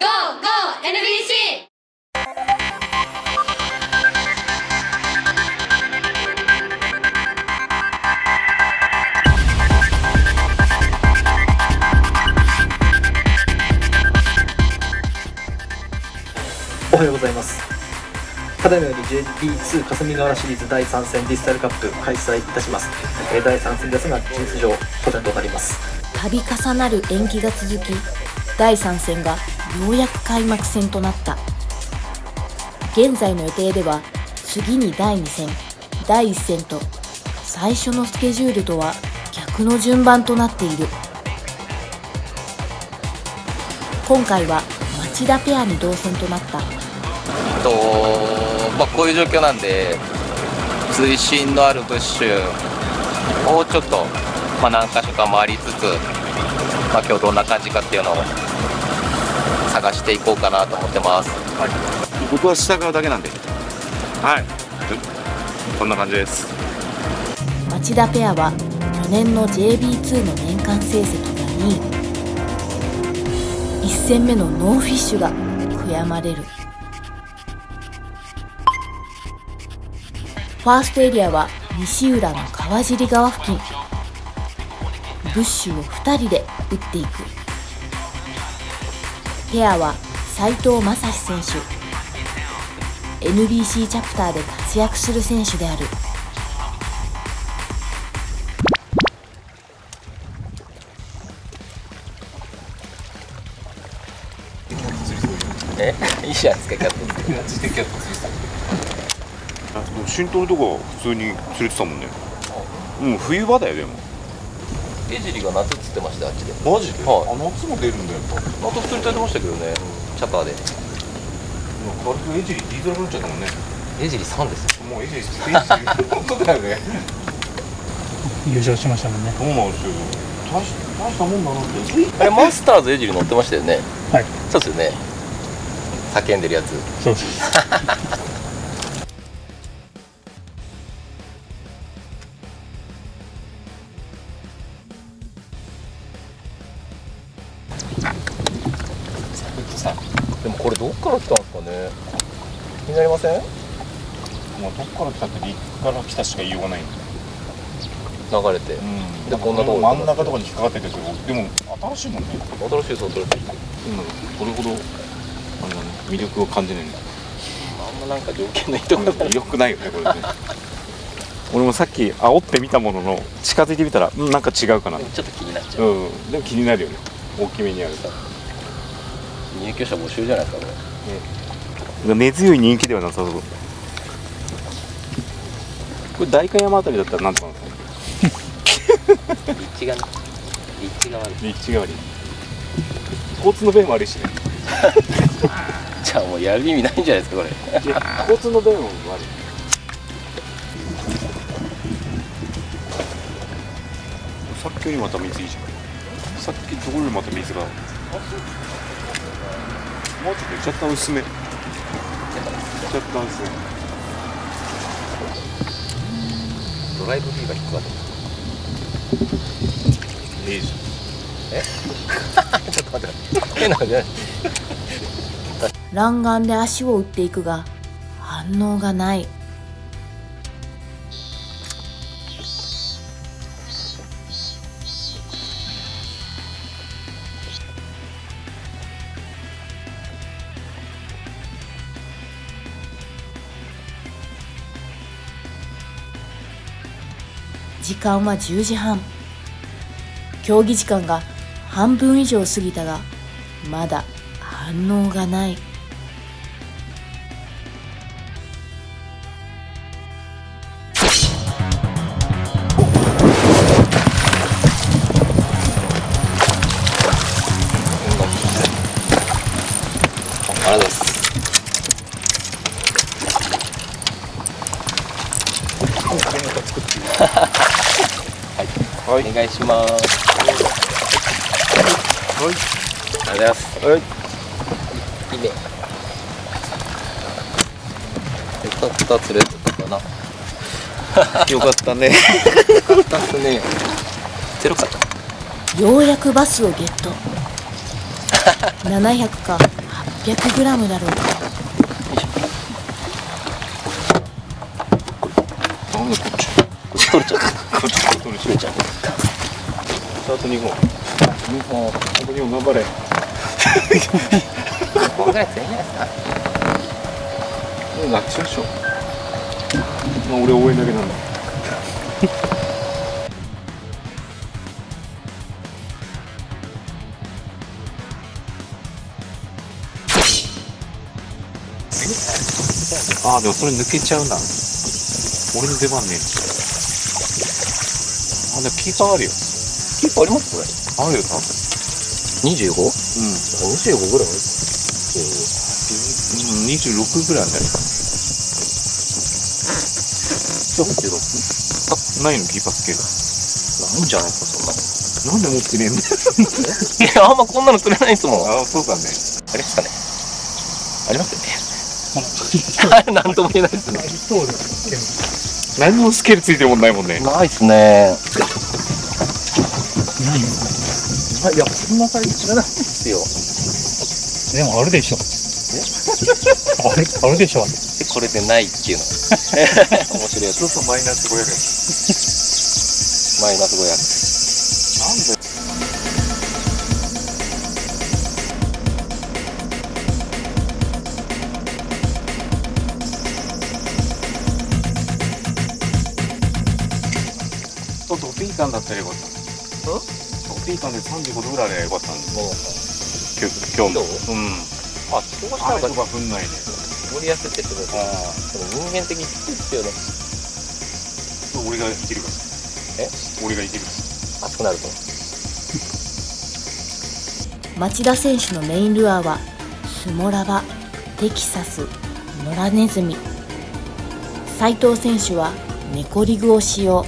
NBC! おはようございます。ただいまより JB2 霞ヶ浦シリーズ第3戦ディスタイルカップ開催いたします。えー第3戦ですが、事実上、当然となります。度重なる延期が続き第3戦がようやく開幕戦となった。現在の予定では次に第2戦第1戦と最初のスケジュールとは逆の順番となっている。今回は町田ペアに同戦となった。とまあ、こういう状況なんで水深のあるブッシュをちょっと、まあ、何箇所か回りつつ、まあ、今日どんな感じかっていうのを探していこうかなと思ってます。僕は従うだけなんで。はい。こんな感じです。町田ペアは去年の JB2 の年間成績が2位。1戦目のノーフィッシュが悔やまれる。ファーストエリアは西浦の川尻川付近。ブッシュを2人で打っていくペアは斉藤正史選手。NBC チャプターで活躍する選手である。え？いいじゃないですかキャットあでも浸透のとこ普通に釣れてたもんね。うん冬場だよでも江尻が夏っつってましたあっちで。マジで？はい。あ夏も出るんだよ。夏普通に食べてましたけどねチャターで。軽くエジリディーゼルになっちゃったもんね。江尻さんですよ。もうエジリステージ本当だよね。優勝しましたもんね。そうなんですよ。大し大したもんだなって。あれマスターズ江尻乗ってましたよね。はい。そうですよね。叫んでるやつ。そうですどっから来たんですかね？気になりません？もうどっから来たって陸から来たしか言いようがないんだよ流れて、うん。でこんなとこ真ん中とかに引っかかっててでも新しいもんね。新しいです新しいですこれほどあれだね魅力を感じないんだあんまなんか条件のいいとこだった。らよくないよねこれね。俺もさっき煽ってみたものの近づいてみたらうんなんか違うかな。ちょっと気になっちゃう、うん。でも気になるよね。大きめにあると入居者募集じゃないですかこれ。根強い人気ではなさそう。これ代官山あたりだったらなんとかなる立地がね立地が悪い立地代わり。交通の便も悪いしね。じゃあもうやる意味ないんじゃないですかこれ。交通の便も悪いさっきよりまた水いいじゃん。さっきところよりまた水がマジで若干薄め。若干薄め。ドライブビーが引っかかっていいじる ちょっと待って。変なじゃない。弾丸で足を打っていくが反応がない間は10時半。競技時間が半分以上過ぎたがまだ反応がない。はい、お願いします。はい。ありがとうござい。ますはい。い。い。ねよかった釣れてたかなよかったねよかったっすねゼロかようやくバスをゲット700か 600g だろうか取れちゃったこっちゃうちゃうスタート2本2本あと2本頑張れ。5本ぐらい釣れんじゃないですかもう楽勝でしょ。まあ俺応援だけなんだ。ああでもそれ抜けちゃうな。俺の出番ねえあでもキーパーあるよ。結構あります？これ。あるよ多分。25? うん。25ぐらい？うん26ぐらいあるんじゃないか26ないのキーパースケール。ないんじゃないですかそんななんで持ってねえんだよ。いやあんまこんなの釣れないですもんあああそうだね。りますかね？ありますよね。なんとも言えないですね。そうです何もスケールついてるもんないもんね。ないっすね。ないいやそんなサイズ知らないですよ。でもあるでしょ。あるあるでしょ。でこれでないっていうの。面白いやつ。そうそうマイナス500円。マイナス500ピータンだったらよかった。ドピータンで35度ぐらいでよかったんです。今日今日も。う？ん。あそうしたら雨とか降んないね盛りやすいってこと？ですあでも人間的にきついですよねあ俺が生きるかえ？俺が生きるか熱くなると。町田選手のメインルアーはスモラバテキサス野良ネズミ。斉藤選手は猫リグを使用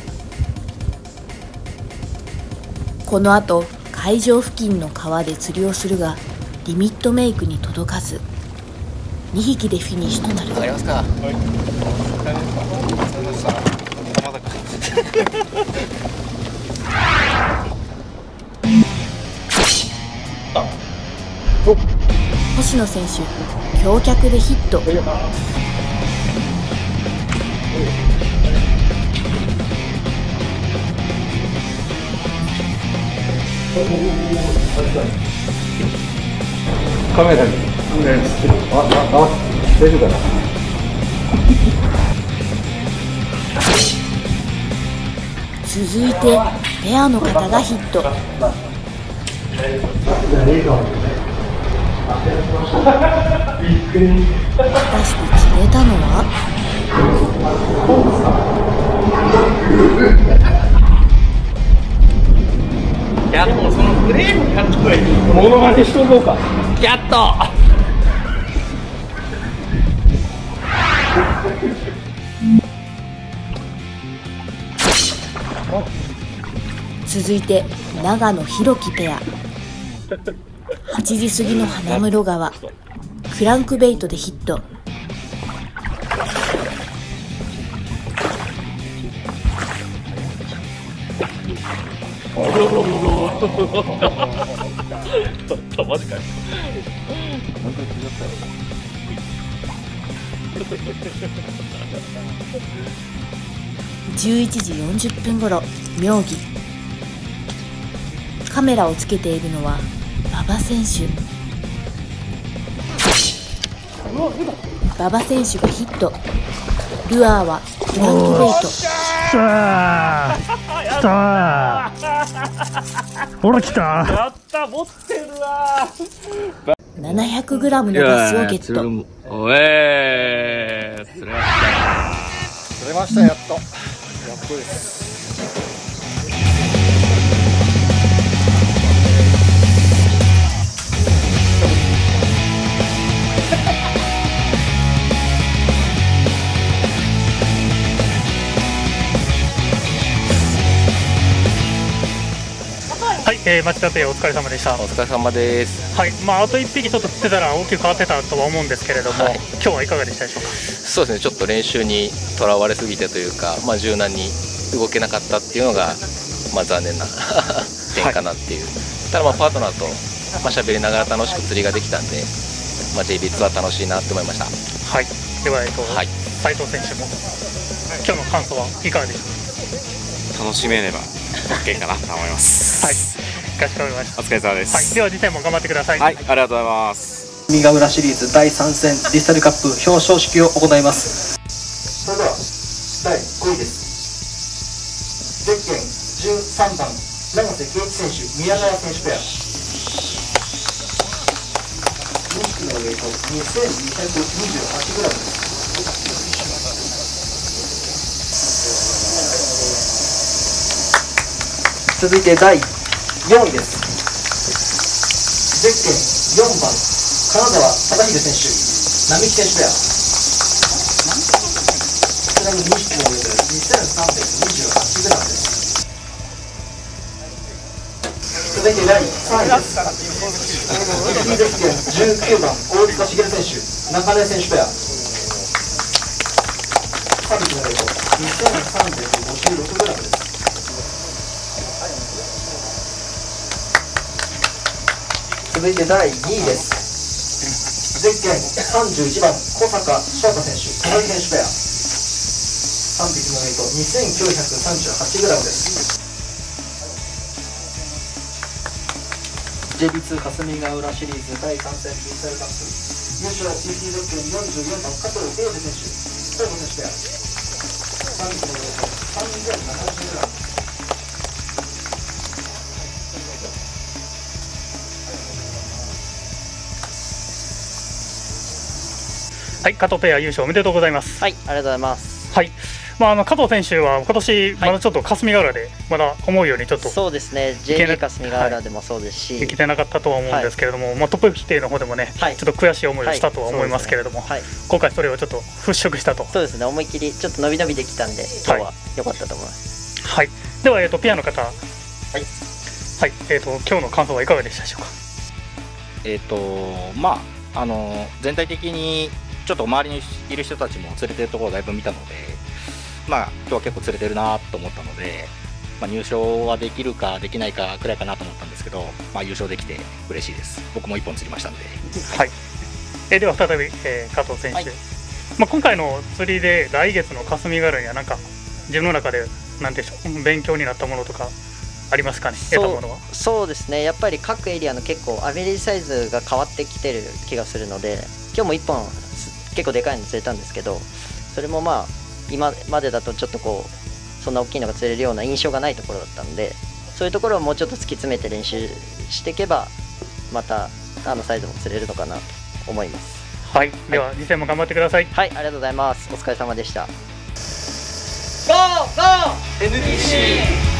このあと会場付近の川で釣りをするがリミットメイクに届かず2匹でフィニッシュとなる。わかりますか？浜田君星野選手強脚でヒットカメラにあああ大丈夫かな続いてペアの方がヒット。果たして釣れたのは？やもうそのフレームやっと。モノマネしとこうかやっと。続いて長野ひろきペア。8時過ぎの花室川。クランクベイトでヒット。ちょっとマジかよ11時40分頃妙義カメラをつけているのは馬場選手。馬場選手がヒット。ルアーはクランクベイト。来たー。来た。ーほら来た 700g のバスをゲット。おえー釣れました。釣れましたやっと。やっとですえー、町田ペアお疲れ様でした。お疲れ様です。はいまああと1匹ちょっと釣ってたら大きく変わってたとは思うんですけれども、はい。今日はいかがでしたでしょうか？そうですねちょっと練習にとらわれすぎてというか、まあ、柔軟に動けなかったっていうのが、まあ、残念な 点かなっていう、ただまあパートナーと、まあ、喋りながら楽しく釣りができたんで、まあ、JB2 は楽しいなって思いました。はい。ではえっと、はい。斉藤選手も今日の感想はいかがでしょ楽しめれば OK かなと思います。はいかしこまりました。お疲れ様です。はいでは次回も頑張ってください。はい、ありがとうございます。霞ヶ浦シリーズ第3戦ディスタイルカップ表彰式を行います。それでは第5位です。ゼッケン13番永瀬圭一選手宮川選手ペア。2匹のウェイト 2228g です続いて第4位です。ゼッケン4番。金沢忠秀選手。並木選手ペアこちらも2匹のウェイトで 2328g です。続いて第3位です。ゼッケン19番大塚茂選手。中根選手ペア3匹のウェイト 2356g です。続いて第2位です。ゼッケン31番小坂翔太選手高木選手ペア。3匹のウェイト 2938g です。JB2 霞ヶ浦シリーズ第3戦ビスタルカップ。優勝 CT ゼッケン44番加藤英二選手東郷選手ペア。3匹のウェイト 3070g はい加藤ペア優勝おめでとうございます。はい、ありがとうございます。はい。まああの加藤選手は今年まだちょっと霞ヶ浦でまだ思うようにちょっとそうですね、JB 霞ヶ浦でもそうですし、できてなかったとは思うんですけれども、まあ、トップ規定の方でもね、はい。ちょっと悔しい思いをしたとは思いますけれども、はい、今回それをちょっと払拭したと、そうですね、思いっきりちょっと伸び伸びできたんで、今日は良かったと思います。はい、では、えー、とピアの方、はい。はい。えー、と今日の感想はいかがでしたでしょうか？えっ、とまああの全体的にちょっと周りにいる人たちも釣れてるところをだいぶ見たのでまあ今日は結構釣れてるなと思ったので、まあ、入賞はできるかできないかくらいかなと思ったんですけど、まあ、優勝できて嬉しいです。僕も1本釣りましたんで。はい。えーでは再び、えー加藤選手、はい。まあ、今回の釣りで来月の霞ヶ浦にはなんか自分の中でなんていうんでしょう勉強になったものとかありますかね？得たものは。そうですね、やっぱり各エリアの結構アベレージサイズが変わってきてる気がするので、今日も1本す結構でかいの釣れたんですけど、それもまあ今までだとちょっとこうそんな大きいのが釣れるような印象がないところだったんで、そういうところをもうちょっと突き詰めて練習していけば、またあのサイズも釣れるのかなと思います。はい、では次戦も頑張ってください。はい、ありがとうございます。お疲れ様でした。GO! GO! NBC